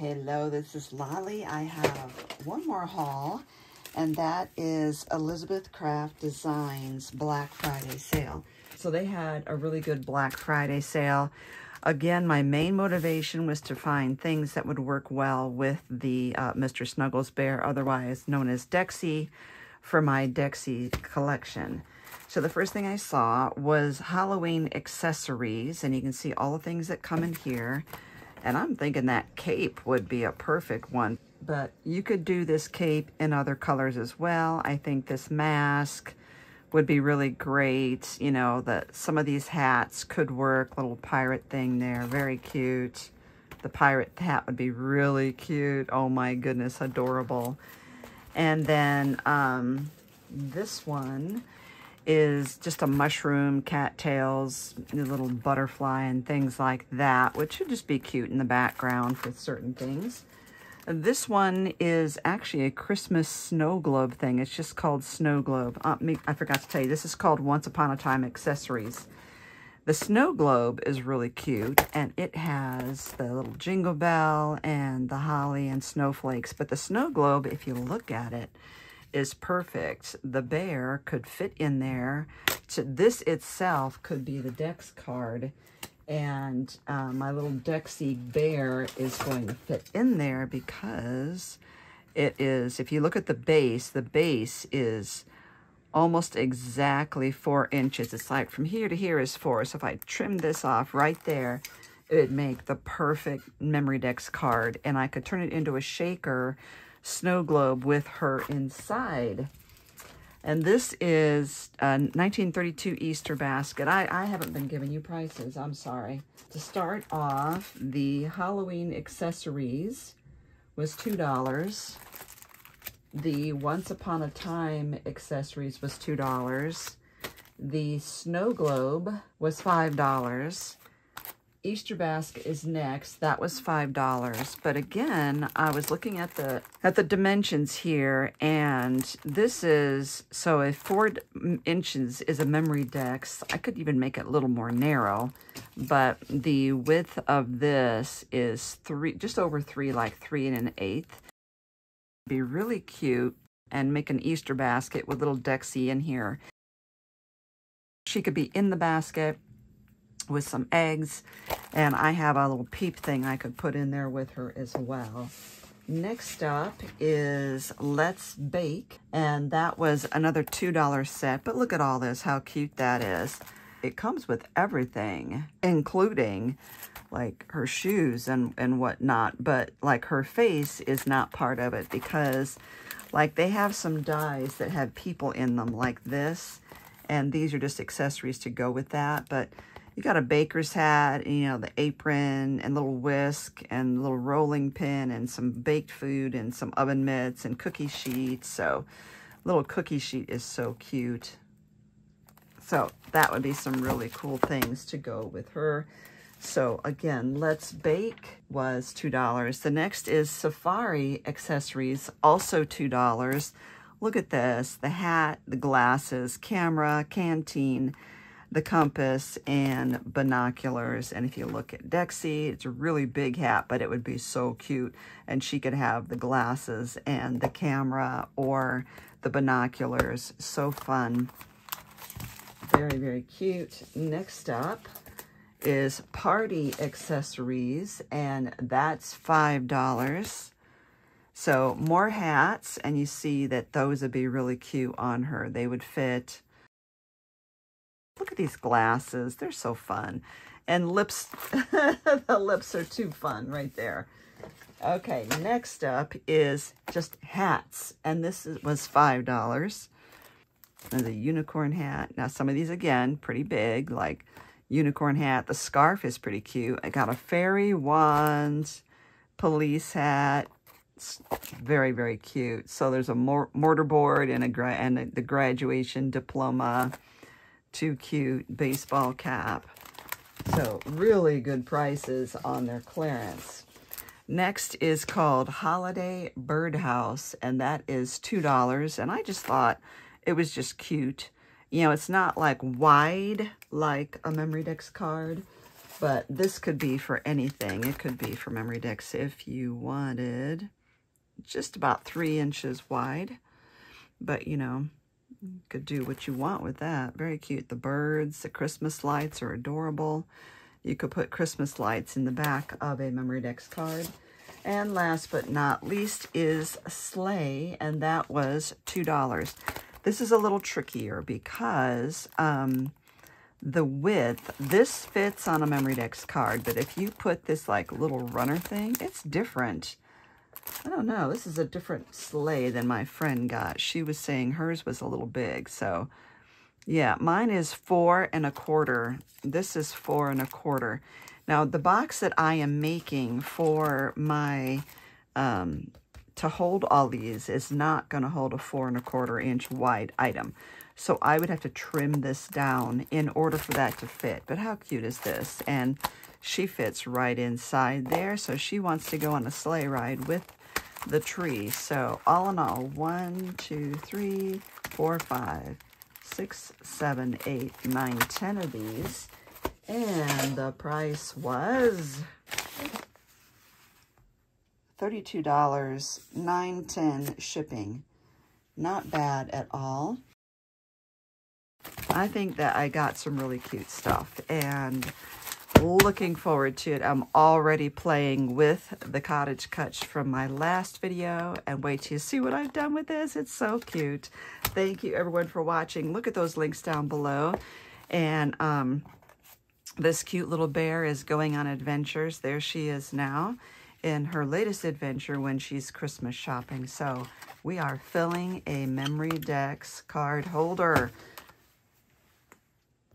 Hello, this is Lolly. I have one more haul, and that is Elizabeth Craft Designs Black Friday sale. So they had a really good Black Friday sale. Again, my main motivation was to find things that would work well with the uh, Mr. Snuggles Bear, otherwise known as Dexie, for my Dexie collection. So the first thing I saw was Halloween accessories, and you can see all the things that come in here. And I'm thinking that cape would be a perfect one. But you could do this cape in other colors as well. I think this mask would be really great. You know, that some of these hats could work. Little pirate thing there. Very cute. The pirate hat would be really cute. Oh my goodness, adorable. And then um, this one is just a mushroom, cattails, little butterfly and things like that, which should just be cute in the background for certain things. This one is actually a Christmas snow globe thing. It's just called Snow Globe. Uh, me, I forgot to tell you, this is called Once Upon a Time Accessories. The snow globe is really cute, and it has the little jingle bell and the holly and snowflakes. But the snow globe, if you look at it, is perfect. The bear could fit in there. To, this itself could be the Dex card. And uh, my little Dexie bear is going to fit in there because it is, if you look at the base, the base is almost exactly four inches. It's like from here to here is four. So if I trim this off right there, it would make the perfect Memory Dex card. And I could turn it into a shaker snow globe with her inside. And this is uh, a 1932 Easter basket. I, I haven't been giving you prices. I'm sorry. To start off, the Halloween accessories was $2. The Once Upon a Time accessories was $2. The snow globe was $5. Easter basket is next. That was $5. But again, I was looking at the at the dimensions here, and this is, so if four inches is a memory dex, I could even make it a little more narrow, but the width of this is three, just over three, like three and an eighth. Be really cute and make an Easter basket with little Dexie in here. She could be in the basket with some eggs. And I have a little peep thing I could put in there with her as well. Next up is Let's Bake. And that was another $2 set. But look at all this, how cute that is. It comes with everything, including like her shoes and, and whatnot. But like her face is not part of it because like they have some dies that have people in them like this. And these are just accessories to go with that. But you got a baker's hat, you know, the apron and little whisk and little rolling pin and some baked food and some oven mitts and cookie sheets. So little cookie sheet is so cute. So that would be some really cool things to go with her. So again, Let's Bake was $2. The next is Safari Accessories, also $2. Look at this, the hat, the glasses, camera, canteen, the compass and binoculars. And if you look at Dexie, it's a really big hat, but it would be so cute. And she could have the glasses and the camera or the binoculars. So fun. Very, very cute. Next up is party accessories, and that's $5. So more hats, and you see that those would be really cute on her. They would fit Look at these glasses. They're so fun. And lips, the lips are too fun right there. Okay, next up is just hats. And this is, was $5. And the unicorn hat. Now, some of these, again, pretty big, like unicorn hat. The scarf is pretty cute. I got a fairy wand, police hat. It's very, very cute. So there's a mor mortarboard and, a and a, the graduation diploma too cute baseball cap. So really good prices on their clearance. Next is called Holiday Birdhouse, and that is $2. And I just thought it was just cute. You know, it's not like wide like a Memory Dex card, But this could be for anything. It could be for Memorydex if you wanted just about three inches wide. But, you know, you could do what you want with that. Very cute. The birds, the Christmas lights are adorable. You could put Christmas lights in the back of a Memorydex card. And last but not least is Sleigh, and that was $2. This is a little trickier because um, the width, this fits on a Memorydex card, but if you put this like little runner thing, it's different. I don't know. This is a different sleigh than my friend got. She was saying hers was a little big. So, yeah, mine is four and a quarter. This is four and a quarter. Now, the box that I am making for my, um, to hold all these is not going to hold a four and a quarter inch wide item. So I would have to trim this down in order for that to fit. But how cute is this? And she fits right inside there. So she wants to go on a sleigh ride with the tree. So all in all, one, two, three, four, five, six, seven, eight, nine, ten of these. And the price was $32, nine ten shipping. Not bad at all. I think that I got some really cute stuff and looking forward to it. I'm already playing with the Cottage Cutz from my last video and wait to see what I've done with this. It's so cute. Thank you everyone for watching. Look at those links down below. And um, this cute little bear is going on adventures. There she is now in her latest adventure when she's Christmas shopping. So we are filling a Memorydex card holder.